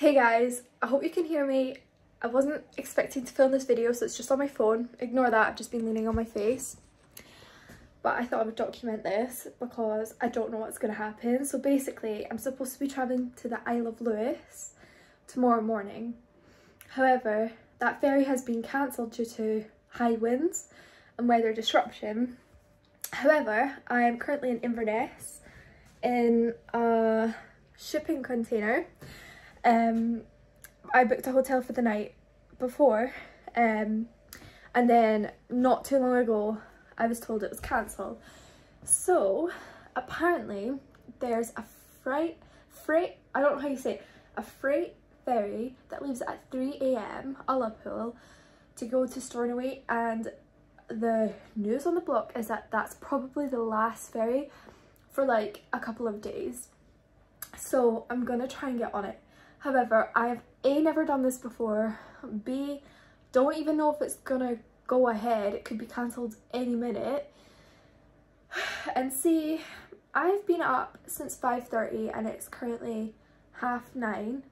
Hey guys, I hope you can hear me. I wasn't expecting to film this video so it's just on my phone. Ignore that, I've just been leaning on my face. But I thought I would document this because I don't know what's going to happen. So basically, I'm supposed to be travelling to the Isle of Lewis tomorrow morning. However, that ferry has been cancelled due to high winds and weather disruption. However, I am currently in Inverness in a shipping container. Um, I booked a hotel for the night before um, and then not too long ago I was told it was cancelled. So apparently there's a freight, freight, I don't know how you say it, a freight ferry that leaves at 3am Ullapool to go to Stornoway and the news on the block is that that's probably the last ferry for like a couple of days. So I'm gonna try and get on it. However, I've A, never done this before, B, don't even know if it's gonna go ahead, it could be cancelled any minute, and C, I've been up since 5.30 and it's currently half nine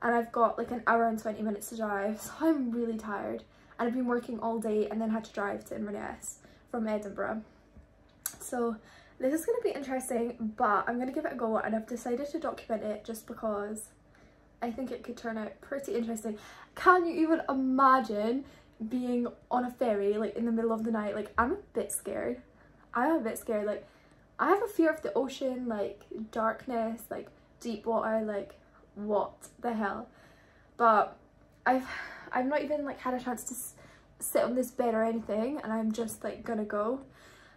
and I've got like an hour and 20 minutes to drive so I'm really tired. And I've been working all day and then had to drive to Inverness from Edinburgh. So this is going to be interesting but I'm going to give it a go and I've decided to document it just because I think it could turn out pretty interesting. Can you even imagine being on a ferry like in the middle of the night? Like I'm a bit scared. I'm a bit scared. Like I have a fear of the ocean, like darkness, like deep water, like what the hell. But I've I've not even like had a chance to sit on this bed or anything and I'm just like gonna go.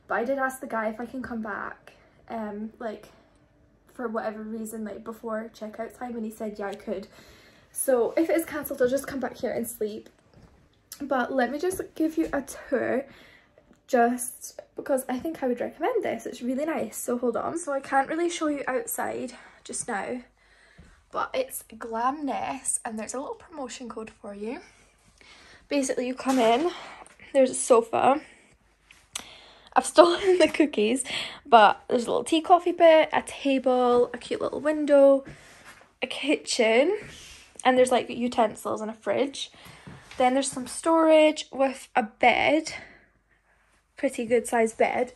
But I did ask the guy if I can come back um like for whatever reason like before checkout time and he said yeah I could. So if it is cancelled I'll just come back here and sleep. But let me just give you a tour just because I think I would recommend this. It's really nice. So hold on. So I can't really show you outside just now but it's Glamness and there's a little promotion code for you. Basically you come in, there's a sofa. I've stolen the cookies, but there's a little tea coffee bit, a table, a cute little window, a kitchen, and there's like utensils and a fridge. Then there's some storage with a bed, pretty good sized bed,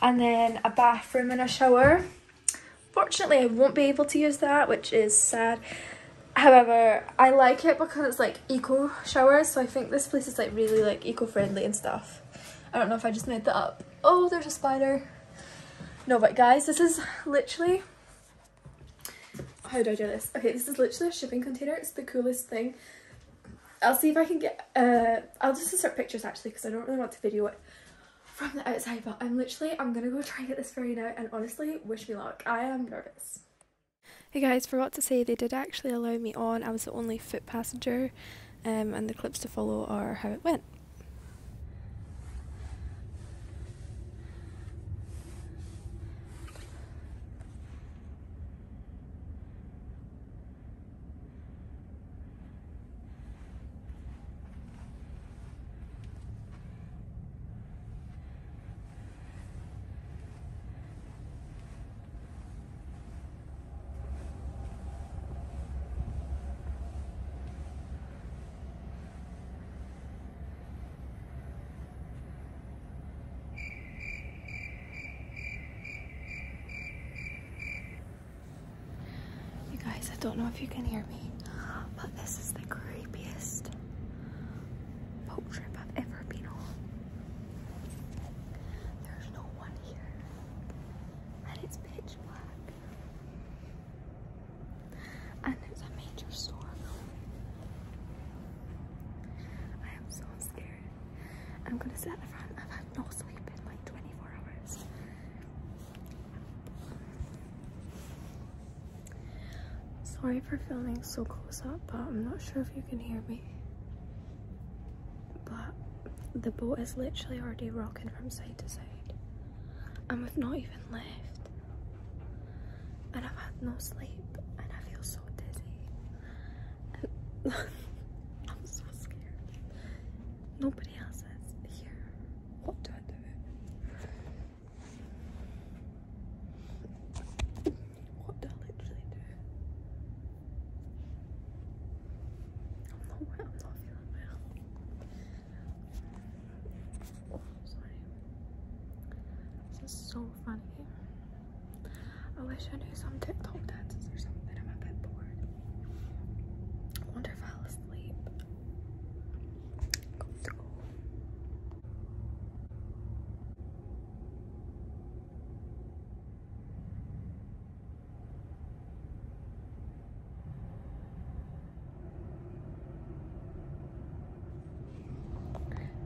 and then a bathroom and a shower. Fortunately, I won't be able to use that, which is sad. However, I like it because it's like eco showers, so I think this place is like really like eco-friendly and stuff. I don't know if I just made that up. Oh, there's a spider. No, but guys, this is literally... How do I do this? Okay, this is literally a shipping container. It's the coolest thing. I'll see if I can get... Uh, I'll just insert pictures actually because I don't really want to video it from the outside but I'm literally I'm gonna go try and get this ferry now and honestly wish me luck I am nervous hey guys forgot to say they did actually allow me on I was the only foot passenger um, and the clips to follow are how it went guys, I don't know if you can hear me, but this is the creepiest boat trip I've ever been on. There's no one here, and it's pitch black, and it's a major storm. I am so scared. I'm gonna sit at the front. I've had no sleep in like 24 hours. Sorry for filming so close up, but I'm not sure if you can hear me. But the boat is literally already rocking from side to side. And we've not even left. And I've had no sleep and I feel so dizzy. And I'm so scared. Nobody else is here. What do I do? What do I literally do? so funny. I should do some TikTok dances or something. I'm a bit bored. I wonder if I'll asleep. Go to.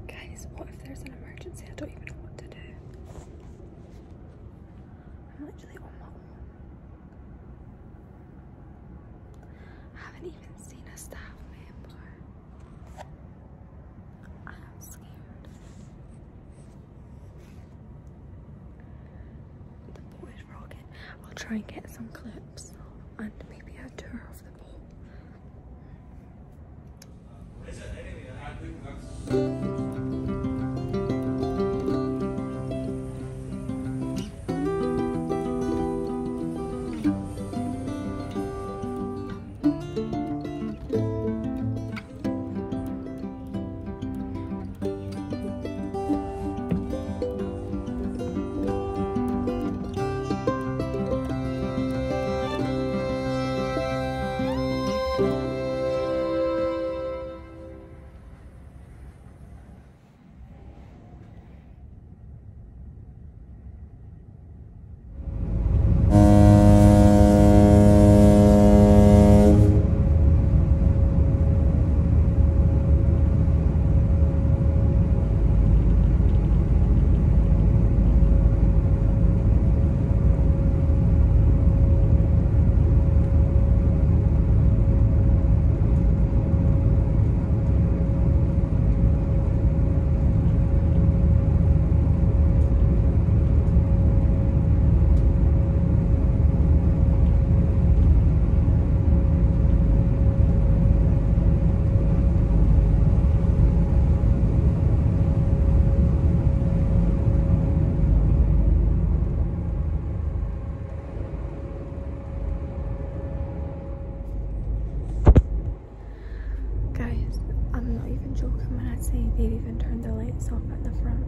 Guys, what if there's an emergency? I don't even know what to do. I'm literally on my own. I haven't even seen a staff member. I am scared. The boat is rocking. I'll try and get some clips and when I they've even turned the lights off at the front.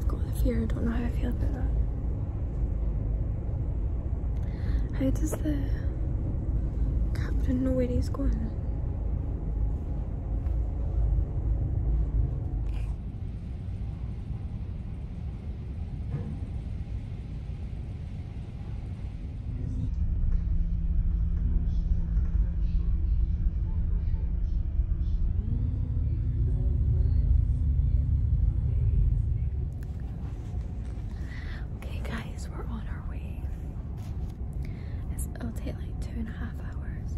I've got the fear, I don't know how I feel about that. How does the captain know where he's going? Okay, guys, we're on our way. It's, it'll take like two and a half hours.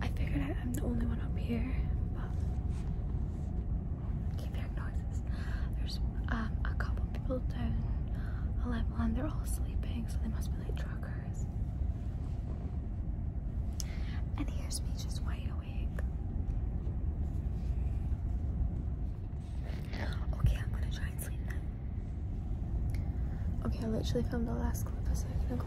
I figured out I'm the only one up here, but keep hearing noises. There's um, a couple people down a level and they're all sleeping, so they must be like truckers. And here's me just wide awake. Okay, I'm gonna try and sleep now. Okay, I literally filmed the last clip a second ago.